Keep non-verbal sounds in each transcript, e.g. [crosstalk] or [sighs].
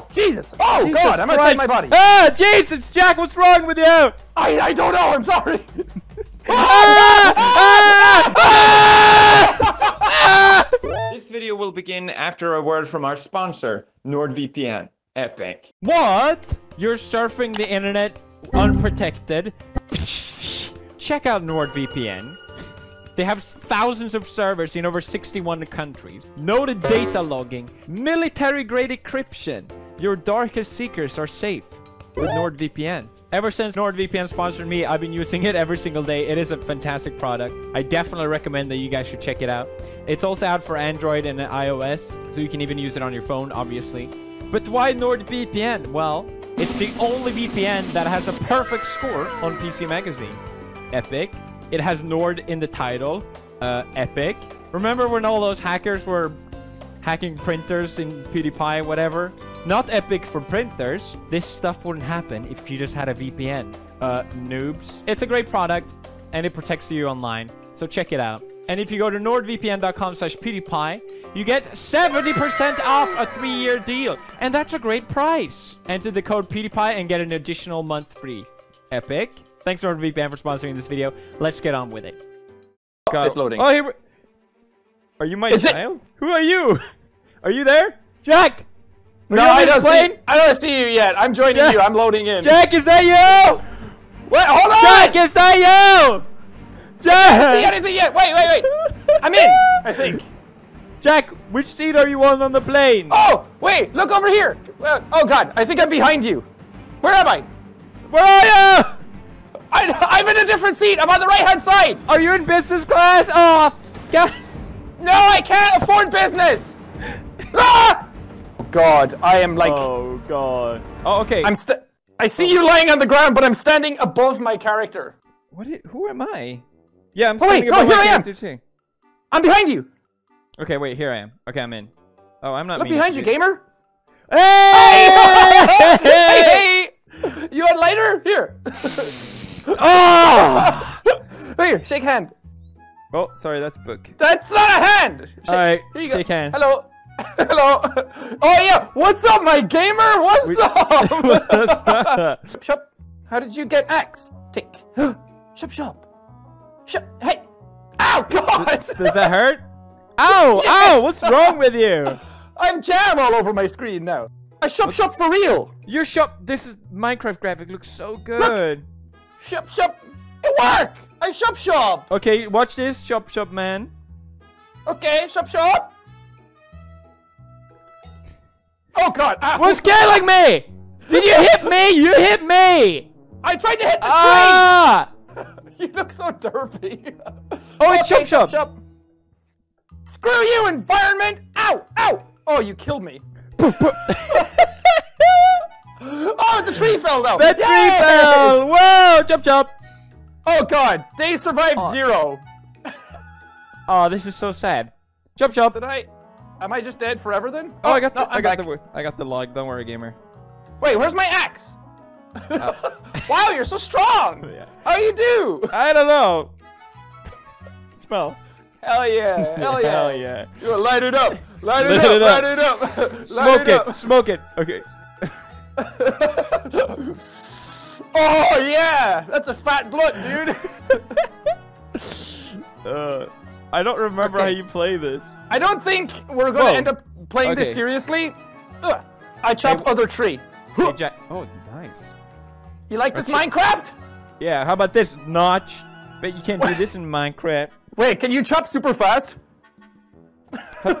Oh, Jesus! Oh, Jesus God! I'm going to outside my body. Ah, Jesus, Jack, what's wrong with you? I, I don't know. I'm sorry. [laughs] Ah! Ah! Ah! This video will begin after a word from our sponsor, NordVPN. Epic. What? You're surfing the internet unprotected. Check out NordVPN. They have thousands of servers in over 61 countries. Noted data logging. Military grade encryption. Your darkest secrets are safe with NordVPN. Ever since NordVPN sponsored me, I've been using it every single day. It is a fantastic product. I definitely recommend that you guys should check it out. It's also out for Android and iOS, so you can even use it on your phone, obviously. But why NordVPN? Well, it's the only VPN that has a perfect score on PC Magazine. Epic. It has Nord in the title. Uh, epic. Remember when all those hackers were hacking printers in PewDiePie, whatever? Not epic for printers. This stuff wouldn't happen if you just had a VPN. Uh, noobs. It's a great product, and it protects you online. So check it out. And if you go to nordvpn.com slash PewDiePie, you get 70% off a three-year deal. And that's a great price. Enter the code PewDiePie and get an additional month free. Epic. Thanks NordVPN for sponsoring this video. Let's get on with it. Go. It's loading. Oh, here. Are you my Is it- child? Who are you? [laughs] Are you there? Jack! Are No, I don't plane? see. I don't see you yet. I'm joining Jack- you. I'm loading in. Jack, is that you? Wait, hold on. Jack, is that you? Jack. see anything yet? Wait, wait, wait. I'm in. I think. Jack, which seat are you on on the plane? Oh, wait. Look over here. Uh, oh God, I think I'm behind you. Where am I? Where are you? I, I'm in a different seat. I'm on the right hand side. Are you in business class? Oh, God. No, I can't afford business. [laughs] ah! Oh, God, I am like. Oh, God. Oh, okay. I'm st- I see you lying on the ground, but I'm standing above my character. What? who am I? Yeah, I'm Oh, standing no, above here my character too. I'm behind you. Okay, wait, here I am. Okay, I'm in. Oh, I'm not Look behind you, do- gamer. Hey! [laughs] Hey, hey! You want lighter? Here. [laughs] Oh! [laughs] Here, shake hand. oh, sorry, that's book. That's not a hand. Shake, All right, here you go. shake hand. Hello. [laughs] Hello. Oh yeah. What's up, my gamer? [laughs] What's up? shop, shop. How did you get axe? Tick. [gasps] shop, shop. Shop. Hey. Ow, God. Does that hurt? Ow! Ow! What's wrong with you? I'm jam all over my screen now. I shop, shop for real. Your shop. This is Minecraft graphic. Looks so good. Shop, shop. It work. I shop, shop. Okay, watch this, shop shop Man. Okay, shop, shop. Oh God. Ow. What's killing me? Did you hit me? You hit me! I tried to hit the Ah! screen. [laughs] You look so derpy. Oh, it's Okay, shop. Chop. Screw you, environment! Ow! Ow! Oh, you killed me. [laughs] oh, the tree fell down. That tree Yay! fell! Chop Chop! Oh God, they survived Oh. zero. [laughs] Oh, this is so sad. Jump, jump. Did I? Am I just dead forever then? Oh, I got no, the, I I'm got back. the, I got the log. Don't worry, gamer. Wait, where's my axe? Uh, [laughs] wow, you're so strong. [laughs] Yeah. How you do? I don't know. Smell. Hell yeah! Hell yeah! Hell yeah. You light it up! Light it Light up! it up. Light it up! Smoke light it. up. Smoke it. Okay. Oh yeah! That's a fat blunt, dude. [laughs] Uh, I don't remember Okay. how you play this. I don't think we're gonna Whoa. end up playing this seriously. Ugh. I chop Hey, other tree. Hey, Jack. Oh, nice. You like this Minecraft? Yeah, how about this, Notch? Bet you can't do this in Minecraft. [laughs] Wait, can you chop super fast? Damn,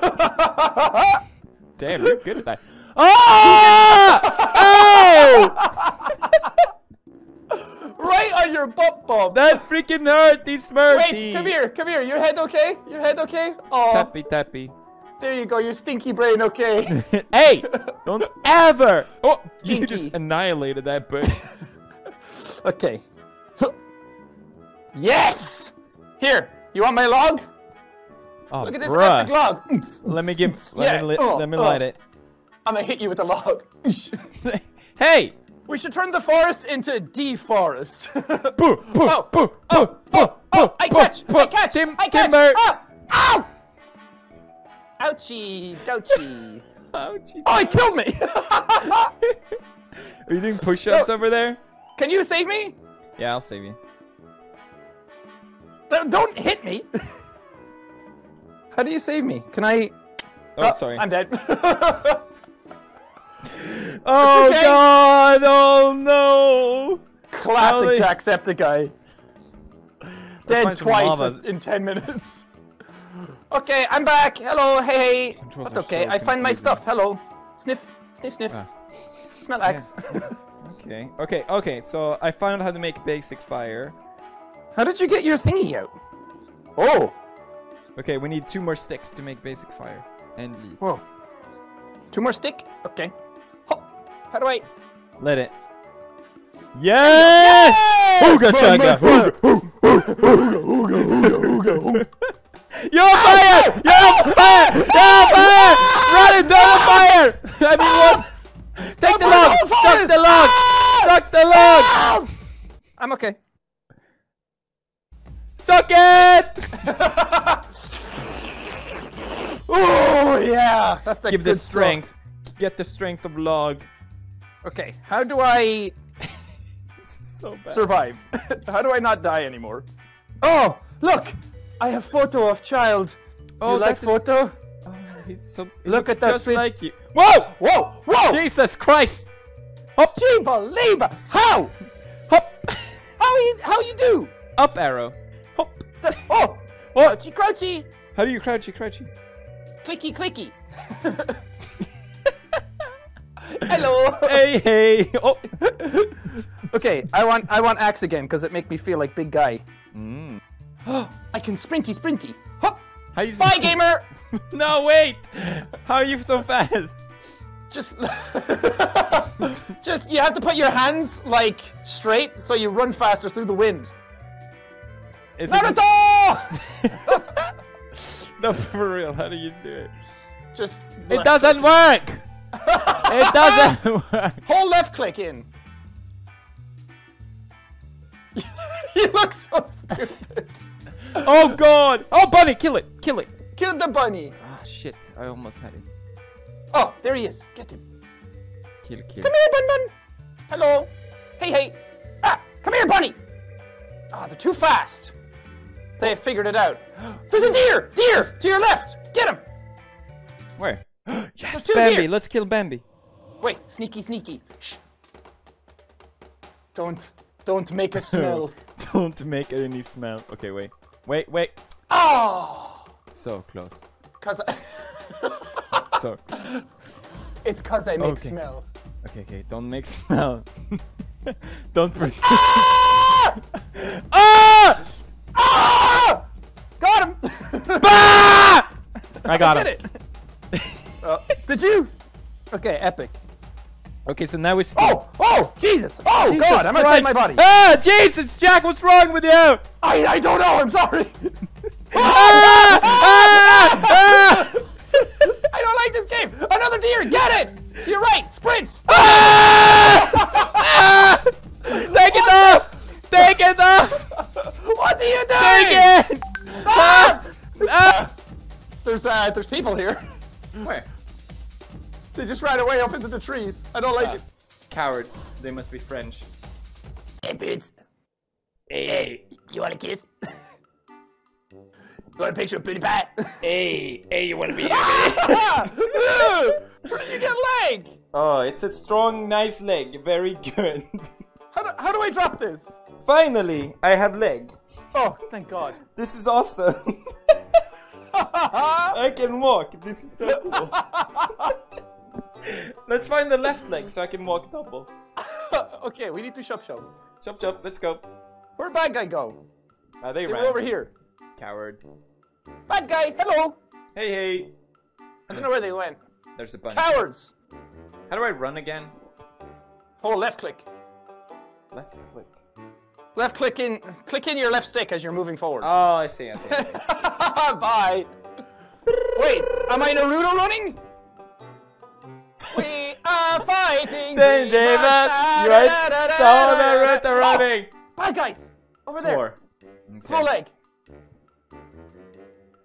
you're good at that. [laughs] Oh! Oh! right on your butt bump. That freaking hurt, these Smurfy. Wait, come here, come here. Your head okay? Your head okay? Oh, Tappy, tappy. there you go. Your stinky brain okay? [laughs] hey! Don't [laughs] ever! Oh, you just annihilated that bird. [laughs] okay. [gasps] Yes. Here, you want my log? Oh, Look at this bruh. epic log. Let me give. Let Yeah, me. Li- oh, let me oh. light it. I'm gonna hit you with the log. hey! We should turn the forest into deforest. [laughs] Boo! Boo! Oh, Boo! oh, Boo! oh, oh, I catch! I catch! Tim- I catch! Timber! Ah! Ow! Ouchie, douchie. [laughs] Ouchie. Oh, it killed me! [laughs] Are you doing push-ups No. over there? Can you save me? Yeah, I'll save you. Don't don't hit me. How do you save me? Can I? Oh, sorry. I'm dead. Oh okay. God! Oh no! Classic Golly. Jacksepticeye. Dead find some twice lavas. in ten minutes. [laughs] Okay, I'm back. Hello, hey, hey. That's okay. so I find my stuff. Hello. Sniff, sniff, sniff. Ah. Smell X. [laughs] Okay, okay, okay. So I found how to make basic fire. How did you get your thingy out? Oh, Okay, we need two more sticks to make basic fire and leaves. whoa. Two more stick. Okay. How do I? Let it. Yes! Ooga chugga! You're on fire! You're on fire! You're on fire! Run into the fire! I mean, what? Take the log! Suck the log! Ah! Suck the log! Ah! I'm okay. Suck it! [laughs] Oh yeah, that's the Give the strength. Get the strength of log. Stuff. Okay, how do I [laughs] so bad. survive? [laughs] how do I not die anymore? Oh, look! I have photo of child. Oh, you like that is- photo? Oh, he's so. Look at that Just sweet- like you. Whoa! Whoa! Whoa! Jesus Christ! Hop! Jeeba Leba! How? Hop! How you how you do? Up arrow. Hop! The- oh! What? Crouchy crouchy! How do you crouchy crouchy? Clicky clicky! [laughs] Hello! Hey hey! Oh! [laughs] okay, I want I want axe again because it make me feel like big guy. Mm. [gasps] I can sprinty sprinty. Hop! How you? Bye gamer! [laughs] no wait! How are you so fast? Just, [laughs] just you have to put your hands like straight so you run faster through the wind. Is Naruto! no, for real. How do you do it? just It doesn't work. [laughs] It doesn't [laughs] work. Hold left click in. [laughs] you look so stupid. Oh god! Oh bunny, kill it! Kill it! Kill the bunny. Ah shit! I almost had it. Oh, there he is. Get him. Kill, kill. Come here, Bun Bun. Hello. Hey, hey. Ah, come here, bunny. Ah, they're too fast. They have figured it out. [gasps] There's a deer. Deer to your left. Get him. Where? yes, Bambi. Let's kill Bambi. Wait, sneaky, sneaky. Shh. Don't, don't make a smell. [laughs] Don't make any smell. Okay, wait. Wait, wait. oh, So close. cause I, [laughs] So. it's cause I make Okay. smell. Okay, okay. Don't make smell. [laughs] Don't pretend. Ah! ah! Ah! Got him. Ah! I got Did him. It. Did you? Okay, epic. Okay, so now we skip. Oh, oh, Jesus. Oh, Jesus God, I'm outside Christ. my body. Ah, Jesus, Jack, what's wrong with you? I, I don't know, I'm sorry. [laughs] ah! Ah! Ah! [laughs] I don't like this game. Another deer, get it. You're right, sprint. [laughs] Ah! Ah! Take it off! Take it off! What are you doing? Take it! Ah! Ah! There's, uh, there's people here. Where? They just ran away up into the trees. I don't like Ah. it. Cowards. They must be French. Hey, Boots. Hey, hey, you want [laughs] a kiss? you want a picture of Booty Pat? [laughs] Hey, hey, you wanna be Where [laughs] did you get leg? Oh, it's a strong, nice leg. Very good. How do, how do I drop this? Finally, I have leg. Oh, thank God. This is awesome. I can walk. This is so cool. Let's find the left leg so I can walk double. [laughs] okay, we need to shop shop. Chop chop, let's go. Where'd bad guy go? Ah, they They ran. were over here. Cowards. Bad guy, hello. Hey, hey. I don't know where they went. There's a bunny. Cowards. How do I run again? Oh, left click. Left click. Left click in. Click in your left stick as you're moving forward. Oh, I see, I see, I see. [laughs] Bye. Wait, am I in Naruto running? We are fighting. Then we David, must- you are so Naruto Oh, running. Bad guys, over there. Four. Throw leg.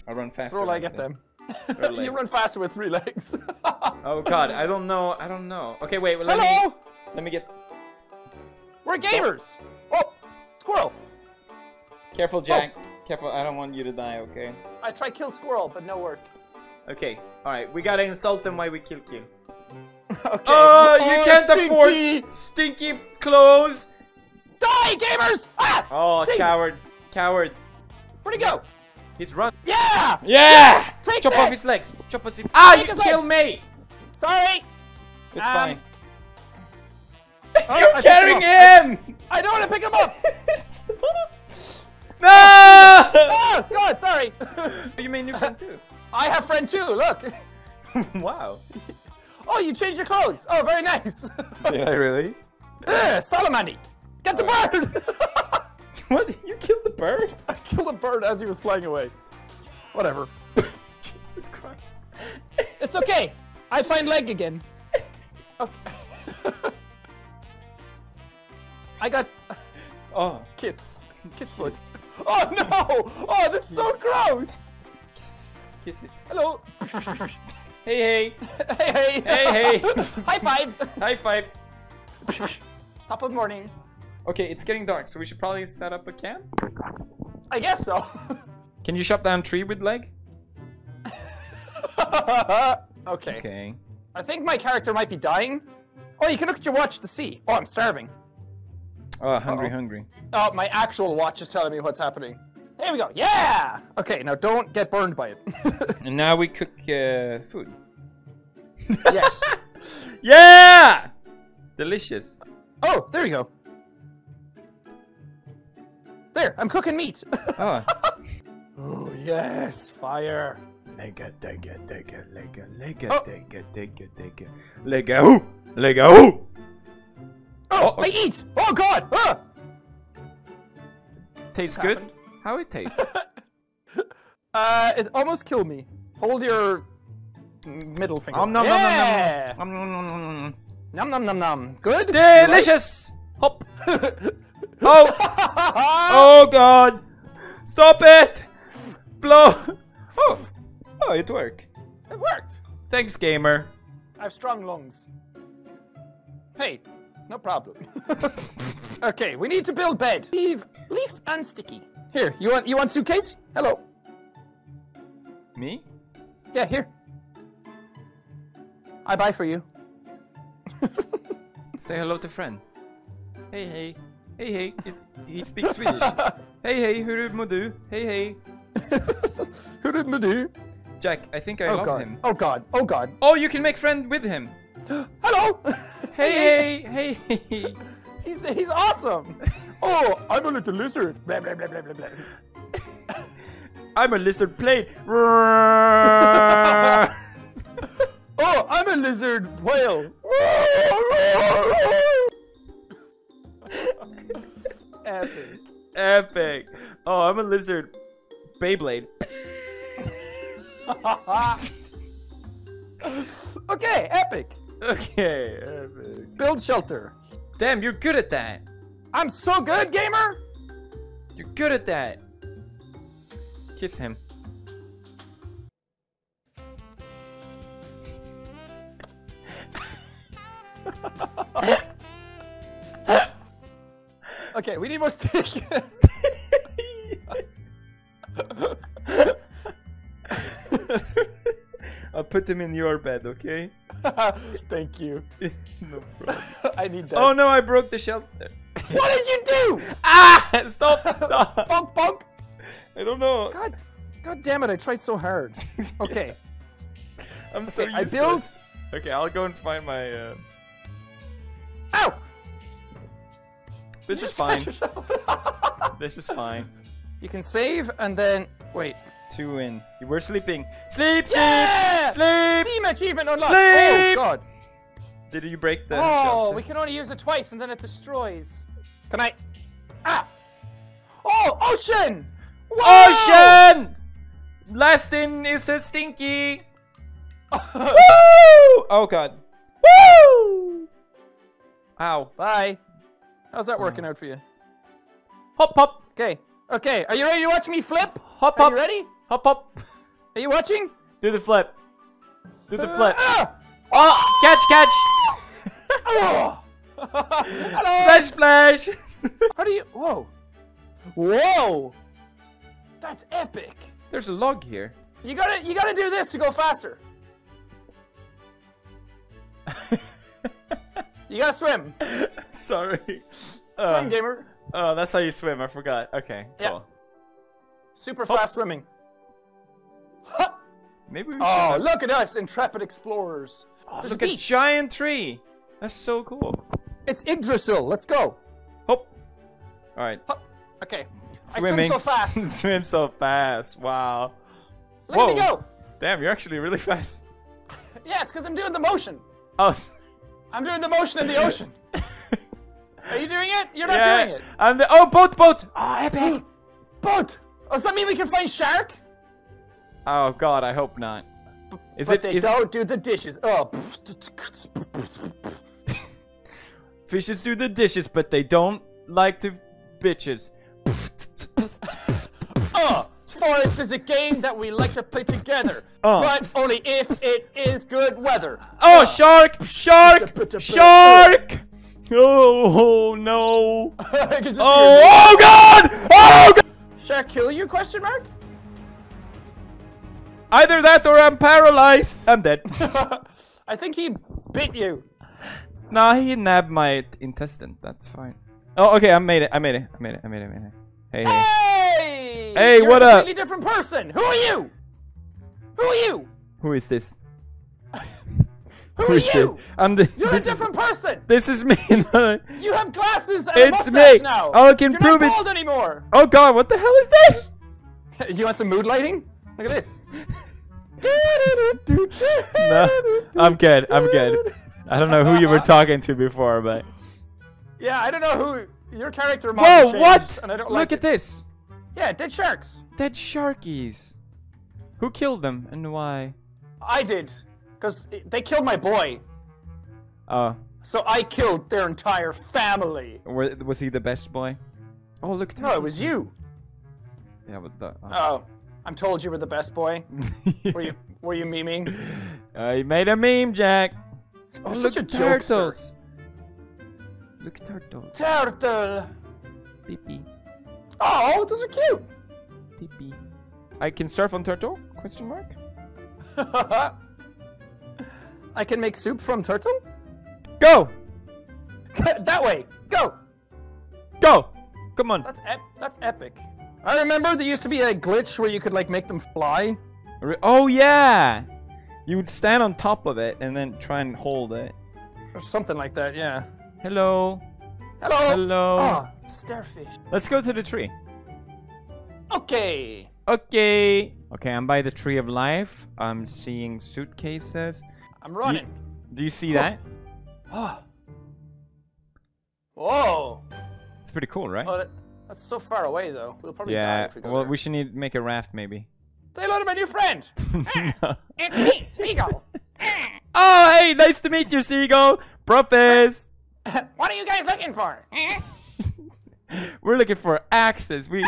I'll run faster. Throw leg than at them. them. [laughs] You run faster with three legs. [laughs] Oh god, I don't know. I don't know. Okay, wait. Well, let me Hello! let me get. We're gamers! Oh! Squirrel! Careful, oh. Jack. Careful. I don't want you to die. Okay. I try kill squirrel, but no work. Okay. All right. We gotta insult them while we kill you. Okay. Oh, you can't stinky! afford stinky clothes. Die, gamers! Ah! Oh, Jesus. coward, coward. Where'd he go? He's run. Yeah! Yeah! Take Chop this! off his legs. Chop off his. Ah, Take you killed legs. me. Sorry! It's Um, fine. [laughs] Oh, You're picked carrying him him. I don't want to pick him up! [laughs] no! oh, God, sorry! [laughs] you made new friend too. I have friend too, look! wow. Oh, you changed your clothes! Oh, very nice! [laughs] Did I really? Ugh, Salamandi! Get the bird! [laughs] What? You killed the bird? I killed a bird as he was flying away. Whatever. [laughs] Jesus Christ. It's okay. I find leg again. Okay. I got Oh. kiss. Kiss foot. Oh no! Oh, that's so gross! Kiss, kiss it. Hello. Hey, hey. hey, hey. Hey, hey. [laughs] High five. High five. Top of morning. Okay, it's getting dark, so we should probably set up a camp. I guess so. Can you chop down tree with leg? [laughs] okay. Okay. I think my character might be dying. Oh, you can look at your watch to see. Oh, I'm starving. Oh, hungry, Uh-oh. hungry. Oh, my actual watch is telling me what's happening. There we go. Yeah! Okay, now don't get burned by it. [laughs] And now we cook uh, food. [laughs] yes. [laughs] Yeah! Delicious. Oh, there you go. There, I'm cooking meat. Oh. oh, yes, fire. Lega, lega, lega, lega, lega, Oh. lega, lega, lega. Lega, ooh! Lega, ooh! Oh, Oh, I eat! Oh, God! Ah! Tastes What's good. happened? How it tastes? [laughs] Uh, it almost killed me. Hold your middle finger. Om nom yeah! nom nom nom. Om nom nom nom. Nom nom nom nom. Good? Delicious! Hop! Oh! [laughs] Oh god! Stop it! Blow! Oh! Oh, it worked. It worked. Thanks, gamer. I have strong lungs. Hey, no problem. [laughs] okay, we need to build bed. Leave, leaf and sticky. Here, you want you want suitcase? Hello. Me? Yeah, here. I buy for you. [laughs] Say hello to friend. Hey, hey. Hey, hey. He, he speaks [laughs] Swedish. hey, hey. Hur mår du? Hey, hey. Did me do? Jack, I think I Oh love god. him. Oh god. Oh god. Oh, you can make friend with him. [gasps] Hello. Hey, hey, hey. [laughs] He's he's awesome. Oh, I'm a little lizard. Blah blah blah blah blah blah. [laughs] I'm a lizard plate. [laughs] Oh, I'm a lizard whale. [laughs] Epic. Epic. Oh, I'm a lizard. Beyblade. okay, epic. Okay, epic. Build shelter. Damn, you're good at that. I'm so good, gamer. You're good at that. Kiss him. [laughs] Okay, we need more stick. [laughs] I'll put them in your bed, okay? [laughs] Thank you. no problem. I need that. Oh no, I broke the shelter. What did you do? ah! Stop! Stop! [laughs] Bonk bonk. I don't know. God, God damn it! I tried so hard. [laughs] Okay, I'm so Okay, I useless. build- Okay, I'll go and find my. Uh... ow. This is fine. [laughs] this is fine. You can save and then wait. Two in. You were sleeping. Sleep, Yeah! sleep, sleep. Steam achievement unlocked. Sleep! Oh God. Did you break the? Oh, we can only use it twice and then it destroys. Can I? Ah! Oh, ocean! Whoa! Ocean! Last in is a stinky. [laughs] Woo! Oh god. Woo! Ow. Bye. How's that working out for you? Hop, hop, Okay. Okay. Are you ready to watch me flip? hop, Are hop. you ready? Hop, hop. Are you watching? Do the flip. Do the flip. Ah! Oh, catch, catch. [laughs] [laughs] Oh! Splash, splash. How do you? Whoa! Whoa! That's epic. There's a log here. You gotta, you gotta do this to go faster. [laughs] You gotta swim. Sorry. Swim, Uh, gamer. oh, that's how you swim. I forgot. Okay, Yeah. cool. Super fast swimming. Huh. Maybe we Oh, should. look at us, intrepid explorers. Oh, There's look a at beach. giant tree. That's so cool. It's Yggdrasil. Let's go. All right. Okay. Swimming. I swim so fast. [laughs] swim so fast. Wow. Look at me Whoa. go. Damn, you're actually really fast. Yeah, it's because I'm doing the motion. Oh. I'm doing the motion in the ocean. [laughs] Are you doing it? You're not yeah. doing it. And the, oh, boat, boat. Oh, [gasps] epic. But does that mean we can find shark? Oh God, I hope not. Is but it? they Is don't do the dishes. Oh. [laughs] fishes do the dishes, but they don't like to bitches. [laughs] Uh, oh, Forest is a game that we like to play together, Oh. but only if it is good weather. Oh, shark! Shark! Shark! Oh, oh no! [laughs] I Oh, oh God! Oh God! Shark kill you? Question mark. Either that or I'm paralyzed. I'm dead. [laughs] I think he bit you. nah, he nabbed my intestine. That's fine. Oh, okay. I made it. I made it. I made it. I made it. I made it. Hey, hey. Hey! Hey, You're what a up? completely different person. Who are you? Who are you? Who is this? [laughs] Who are is it? you? I'm the. You're a is- different person. This is me. [laughs] You have glasses and It's me. now. Oh, I can You're prove not it's- anymore. oh God! What the hell is this? [laughs] You want some mood lighting? Look at this. No, I'm good. I'm good. I don't know who you were talking to before, but. Yeah, I don't know who your character. Whoa! changed, What? And I don't Look like at it. this. Yeah, dead sharks. Dead sharkies. Who killed them and why? I did, because they killed my boy. Oh, So I killed their entire family. were- was he the best boy? Oh, look. At No, it was you. Yeah, but the. Uh. Oh, I'm told you were the best boy. [laughs] Were you? Were you memeing? I made a meme, Jack. Oh, You're look at turtles. Look at turtles. Turtle. Tippy, Oh, those are cute. tippy. I can surf on turtle? Question mark. [laughs] I can make soup from turtle. Go, [laughs] that way. Go. go. Come on. That's ep- that's epic. I remember there used to be a glitch where you could like make them fly. Oh yeah. You would stand on top of it and then try and hold it. Or something like that, yeah. Hello. Hello. Hello. Ah, starfish. Let's go to the tree. Okay. Okay. Okay, I'm by the tree of life. I'm seeing suitcases. I'm running. Do you see that? [gasps] Ah. Whoa. It's pretty cool, right? Oh, that, that's so far away though. We'll probably die yeah. if we go Well, there. we should need make a raft maybe. Say hello to my new friend. [laughs] No. It's me, Seagull. [laughs] Oh, hey, nice to meet you, Seagull. Profes. [laughs] what are you guys looking for? Eh? [laughs] We're looking for axes. We. [laughs]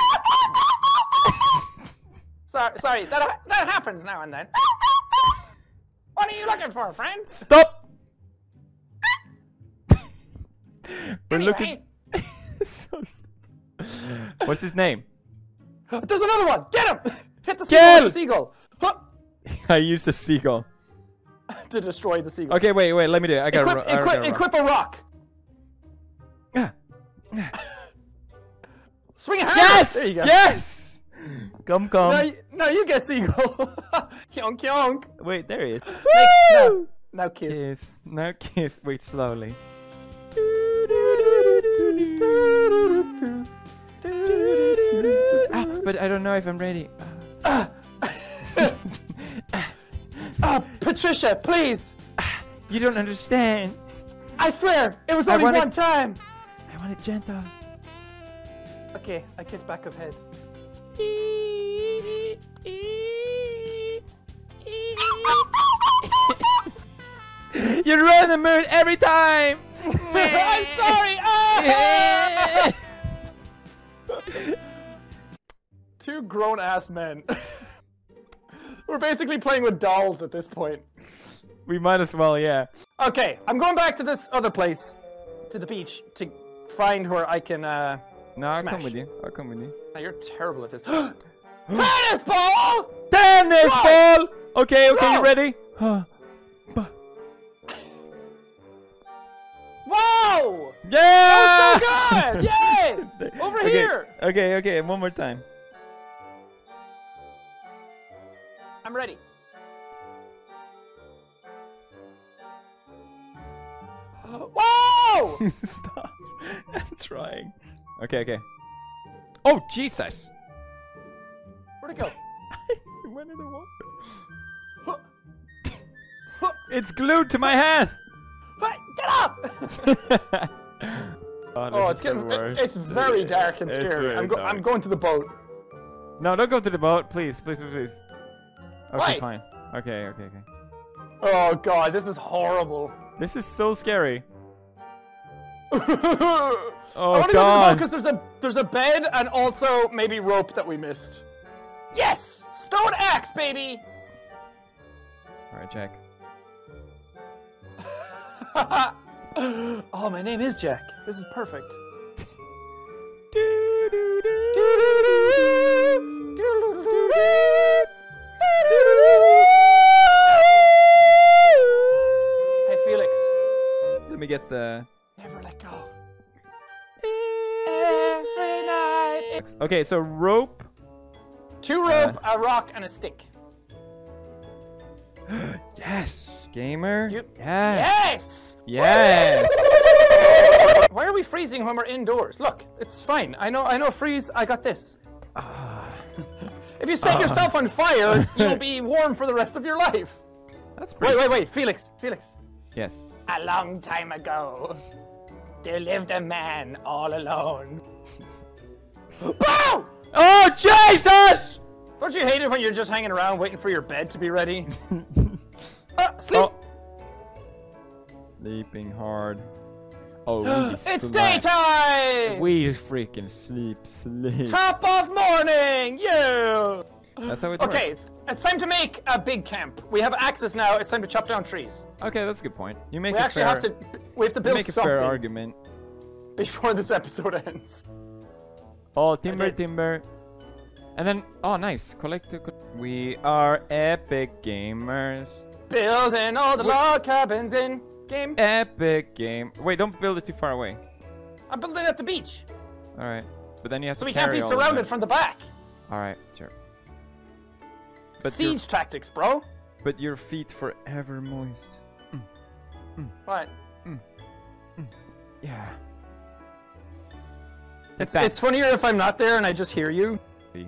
sorry, sorry. That that happens now and then. what are you looking for, friend? Stop. We're Anyway. looking. so What's his name? [gasps] There's another one. Get him! Hit the seagull. Kill! Seagull. Huh. I used a seagull. to destroy the seagull. Okay, wait, wait. Let me do it. I got. Equip, equip, equip a rock. Swing hard. Yes. There you go. Yes. Come, come. Now, you, now you get seagull. [laughs] yonk yonk. Wait, there he is. Now, Woo! now kiss. Kiss. Now kiss. Wait, slowly. Ah, but I don't know if I'm ready. [laughs] Ah, Patricia, please. You don't understand. I swear, it was only wanna- one time. I want it gentle. Okay, I kiss back of head. [laughs] You ruin the mood every time. [laughs] I'm sorry. Ah! [laughs] Two grown ass men. We're basically playing with dolls at this point. We might as well, yeah. Okay, I'm going back to this other place, to the beach, to find where I can. uh... No, I'll Smash. come with you. I'll come with you. Oh, you're terrible at this. [gasps] Tennis ball! Tennis ball! Okay, okay, you ready? Whoa! yeah! So good! [laughs] Yay! [laughs] Over okay, here! Okay, okay, one more time. I'm ready. [gasps] Whoa! [laughs] Stop. I'm trying. Okay, okay. Oh, Jesus! Where'd it go? [laughs] It went in the water. It's glued to my hand! Hey, Get off! [laughs] oh, oh, it's getting. worst. It's very dark and scary. I'm, go- dark. I'm going to the boat. No, don't go to the boat, please, please, please, please. Okay, Why? fine. Okay, okay, okay. Oh god, this is horrible. This is so scary. [laughs] oh I want to go to the boat God. because there's a there's a bed and also maybe rope that we missed. Yes, stone axe, baby. Alright, Jack. [laughs] oh, my name is Jack. This is perfect. [laughs] Hey, Felix. Let me get the. Night. Okay, so rope. Two rope, a rock, and a stick. [gasps] Yes, gamer. You- Yes. Yes. Yes. [laughs] Why are we freezing when we're indoors? Look, it's fine. I know. I know. Freeze. I got this. Ah, If you set yourself on fire, [laughs] you'll be warm for the rest of your life. that's pretty. Wait, wait, wait, Felix, Felix. Yes. A long time ago, there lived a man all alone. Bow! Oh Jesus! Don't you hate it when you're just hanging around waiting for your bed to be ready? Ah, [laughs] sleep. Oh. Sleeping hard. Oh, we [gasps] it's slap. daytime. We freaking sleep, sleep. Top of morning. Yeah. That's how it Okay, works. it's time to make a big camp. We have access now. It's time to chop down trees. Okay, that's a good point. You make We a actually fair, have to. We have to you build make a something fair argument. before this episode [laughs] ends. Oh, timber, timber. And then, oh, nice. Collect. co- We are epic gamers. Building all the log cabins in game. Epic game. Wait, don't build it too far away. I'm building at the beach, All right, but then you have so to we can't be surrounded from the back. All right, sure. But your, Siege tactics, bro. but your feet forever moist. What? Mm. Mm. Mm. Yeah. It's, that. it's funnier if I'm not there and I just hear you.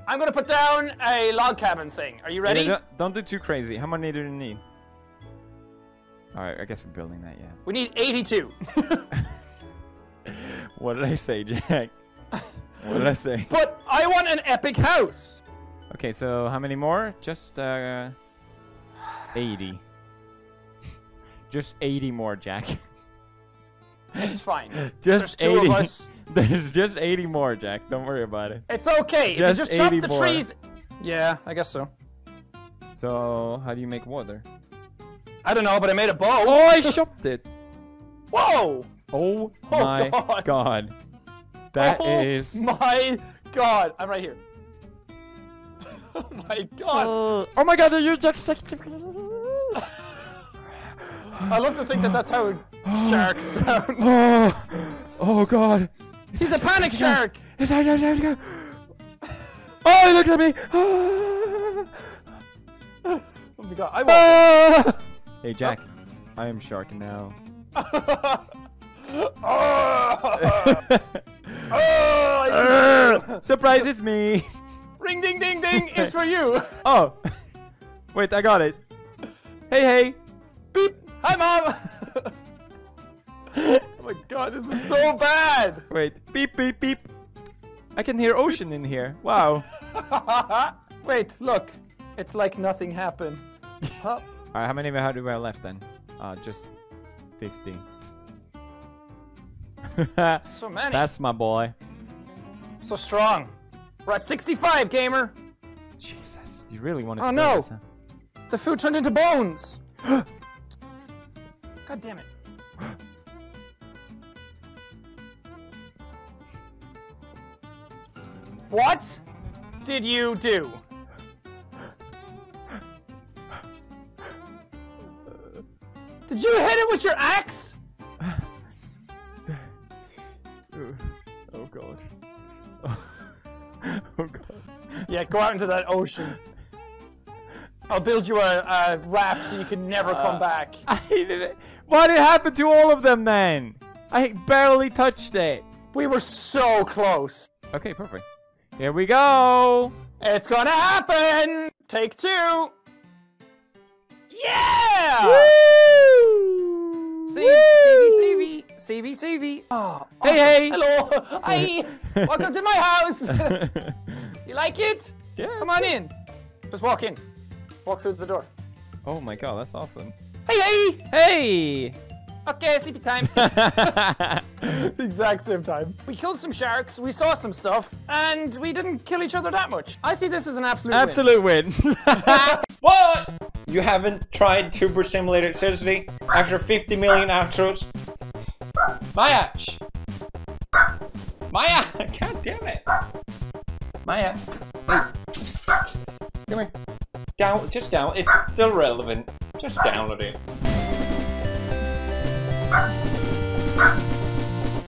I'm gonna put down a log cabin thing. Are you ready? Yeah, don't, don't do too crazy. How many do you need? All right, I guess we're building that. Yeah. We need 82. [laughs] What did I say, Jack? What did I say? [laughs] but I want an epic house. Okay, so how many more? Just uh, 80. [laughs] Just 80 more, Jack. It's fine. [laughs] Just There's two 80. of us. [laughs] There's just 80 more, Jack. Don't worry about it. It's okay. Just if you just chop 80 the more. trees. Yeah, I guess so. So, how do you make water? I don't know, but I made a bow. Oh, I [laughs] chopped it. Whoa! Oh, Oh, my God. god. That oh is. my god! I'm right here. oh my god! Oh, oh my god, Are you just sucked I love to think that that's how sharks [gasps] sound. Oh, oh god. He's a panic shark. Is that there we go? Oh, look at me! [gasps] Oh my god! I won't. Ah. Hey Jack, I am shark now. oh, oh, Surprise, it's me! ring ding ding ding! It's for you. [laughs] Oh, wait, I got it. Hey, hey! Beep. Hi, mom. Oh my god! This is so bad. Wait, beep, beep, beep. I can hear ocean in here. Wow. [laughs] Wait, look. It's like nothing happened. [laughs] Huh? Alright, how many how do we have left then? Uh, just 50. [laughs] So many. That's my boy. so strong. We're at 65, gamer. Jesus, you really want to Oh, do no. this, huh? The food turned into bones. [gasps] God damn it. What did you do? Did you hit it with your axe? [sighs] Oh god. [laughs] Oh god. Yeah, go out into that ocean. I'll build you a, a raft so you can never come uh, back. [laughs] I hated it. What did it happen to all of them then? I barely touched it. We were so close. Okay, perfect. Here we go. It's gonna happen! Take two! Yeah! Woo! CV, CV, CV. Oh, Hey, hey. Hello. [laughs] Hi. Welcome to my house. [laughs] you like it? Yeah, Come it's on good. in. Just walk in. Walk through the door. Oh my god, that's awesome. Hey, hey. Hey! Okay, sleepy time. [laughs] exact same time. We killed some sharks, we saw some stuff, and we didn't kill each other that much. I see this as an absolute win. Absolute win. [laughs] [laughs] What? You haven't tried Tuber Simulator seriously? After 50 million outros? Maya! Shh. Maya! God damn it! Maya! Hey! Come here. Down, just down. It's still relevant. Just download it. Thank you.